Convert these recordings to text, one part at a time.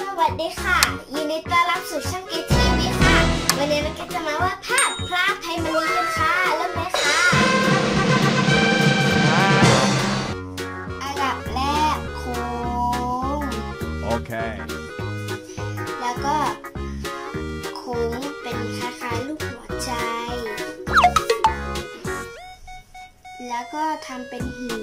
สวัสดีค่ะ ยินดีต้อนรับสู่ช่องเกทีวีค่ะ วันนี้นักเจะมาวาดภาพพระไทยมณีกันค่ะเริ่มเลยค่ะอันดับแรกโค้ง Okay. แล้วก็โค้งเป็นคล้ายๆรูปหัวใจ แล้วก็ทำเป็นหิน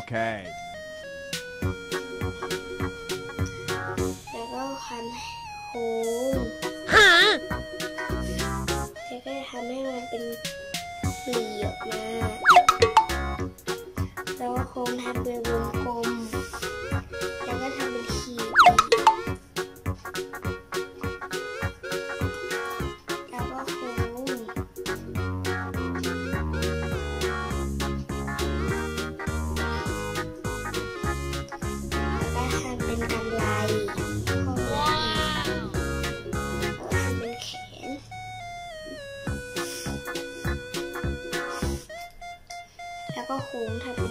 Okay. 红太平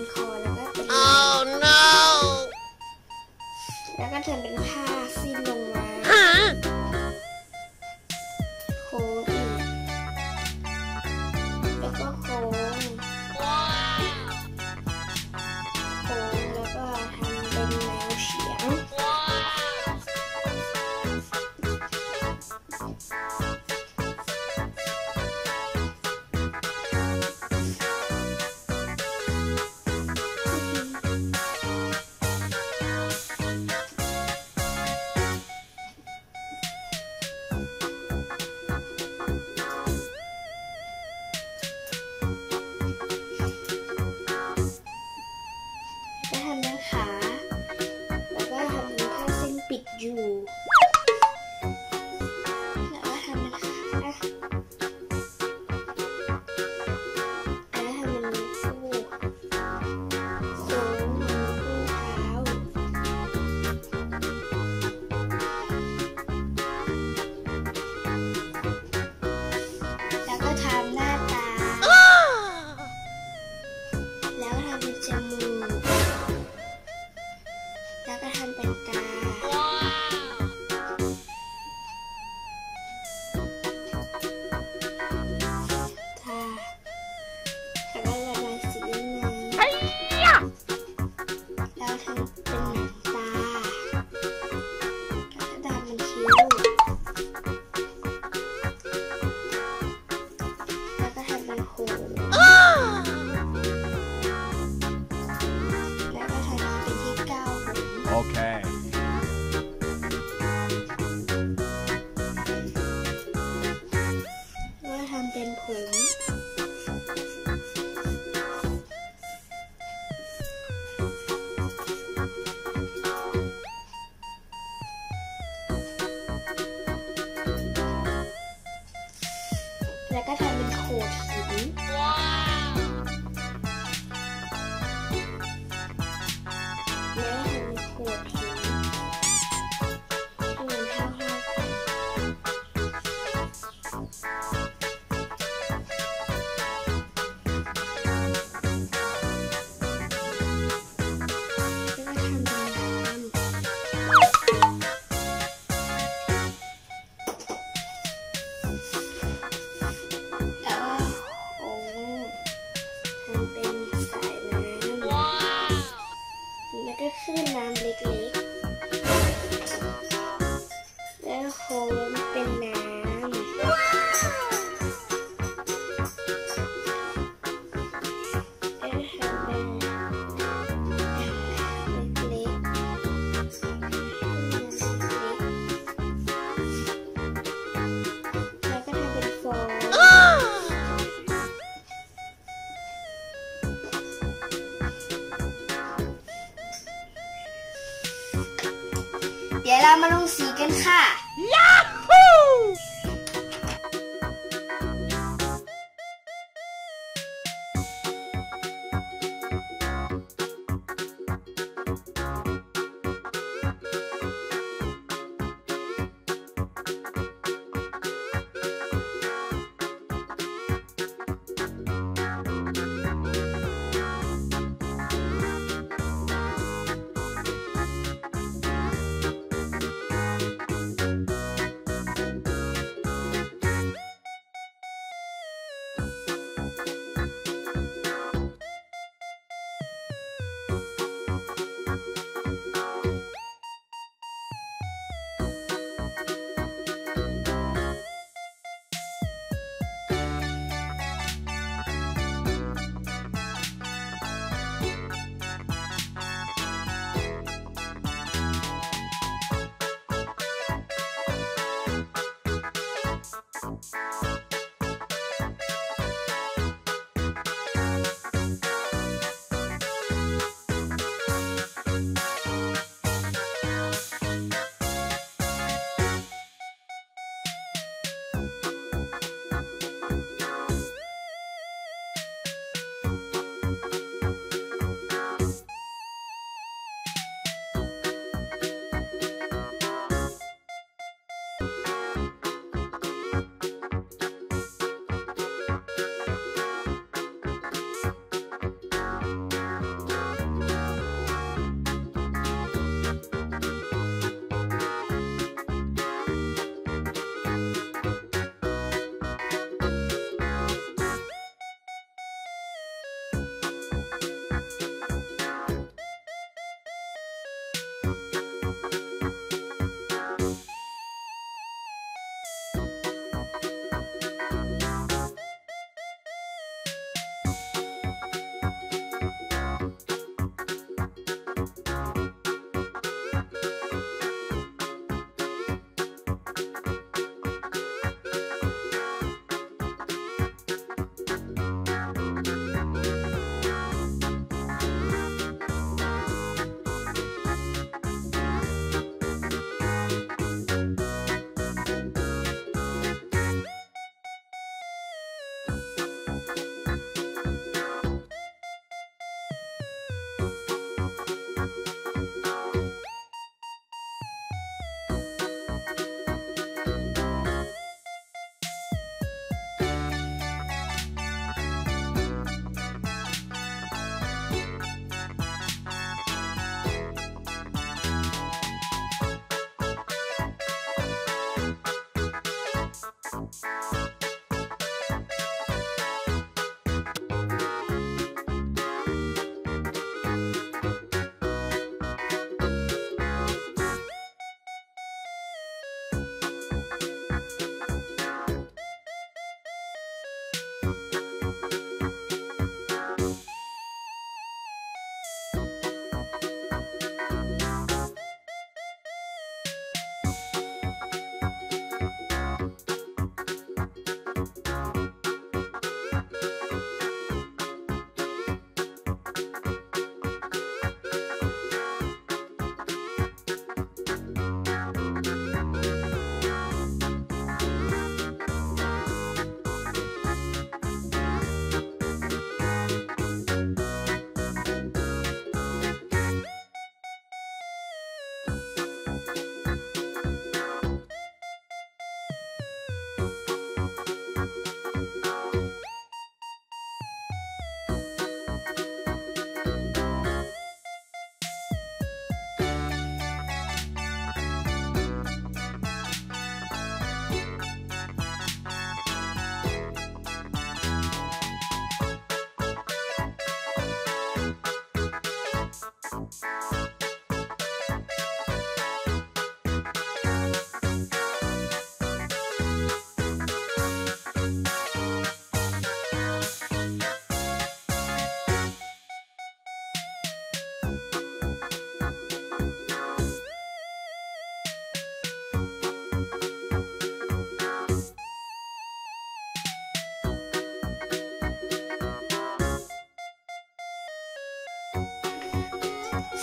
มาลงสีกันค่ะ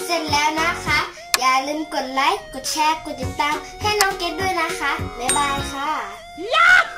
เสร็จแล้วนะคะ อย่าลืมกดไลค์ กดแชร์ กดติดตาม ให้น้องเกดด้วยนะคะ บ๊ายบายค่ะ